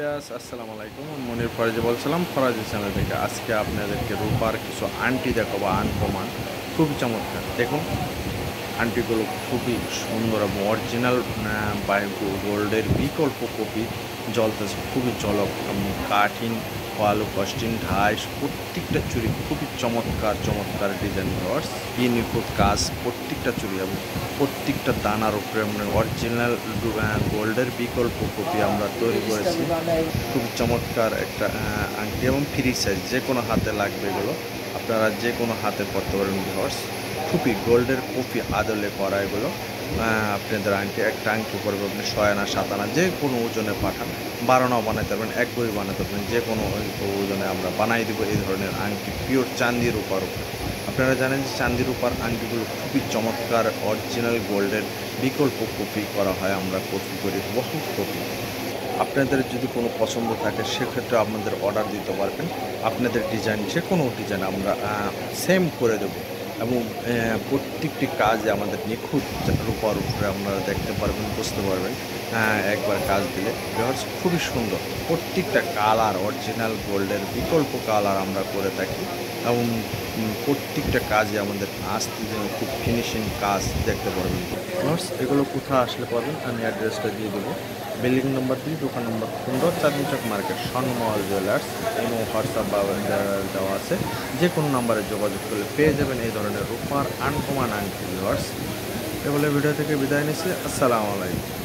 আসসালামু আলাইকুম মনির ফরাজি বলছিলাম ফরাজি চ্যানেল থেকে। আজকে আপনাদেরকে রূপার কিছু আন্টি দেখাবো, আনকমান। খুবই চমৎকার। দেখুন আন্টিগুলো খুবই সুন্দর এবং অরিজিনাল গোল্ডের বিকল্প কপি। জ্বলতেছে খুবই জলক এবং কাঠিন। পালু কস্টিন ঢাইস প্রত্যেকটা চুরি খুবই চমৎকার চমৎকার ডিজাইন হর্স কি নিখুঁত কাজ, প্রত্যেকটা চুরি এবং প্রত্যেকটা দানার উপরে আমরা অরিজিনাল গোল্ডের বিকল্প কপি আমরা তৈরি করেছি। খুব চমৎকার একটা আংটি এবং ফ্রি সাইজ যে কোনো হাতে লাগবে এগুলো। আপনারা যে কোনো হাতে পরতে পারেন ভিউয়ার্স খুবই গোল্ডের কপি আদলে করা এগুলো। আপনাদের আংটি, একটা আংটি পরবে আপনি ছয় আনা, সাত আনা, যে কোনো ওজনে পাঠান। বারোনাও বানাতে পারবেন, এক বই বানাতে পারবেন, যে কোনো ওজনে আমরা বানাই দেবো এই ধরনের আংটি পিওর চান্দির উপর। আপনারা জানেন যে চান্দির উপর আংটিগুলো খুবই চমৎকার অরিজিনাল গোল্ডের বিকল্প কপি করা হয়, আমরা কপি করি, বহু কপি আপনাদের যদি কোনো পছন্দ থাকে, সেক্ষেত্রে আপনাদের অর্ডার দিতে পারবেন। আপনাদের ডিজাইন যে কোনো ডিজাইন আমরা সেম করে দেব। এবং প্রত্যেকটি কাজ আমাদের নিখুঁত রূপার উপরে আপনারা দেখতে পারবেন বুঝতে পারবেন। একবার কাজ দিলে। ভিউয়ার্স খুবই সুন্দর। প্রত্যেকটা কালার অরিজিনাল গোল্ডের বিকল্প কালার আমরা করে থাকি এবং প্রত্যেকটা কাজে আমাদের আসতে যেন খুব ফিনিশিং কাজ দেখতে পারবেন। ভিউয়ার্স এগুলো কোথায় আসলে পাবেন? আমি অ্যাড্রেসটা দিয়ে দেবো। বিল্ডিং নম্বর দুই দোকান নম্বর পনেরো চাঁদনি চক মার্কেট স্বর্ণমহল জুয়েলার্স এবং হোয়াটসঅ্যাপ বা দেওয়া- আছে। যে কোনো নাম্বারে যোগাযোগ করলে পেয়ে যাবেন এই ধরনের রূপার আনকমান আংটি ভিউয়ার্স এ বলে ভিডিও থেকে বিদায় নিচ্ছি। আসসালামু আলাইকুম।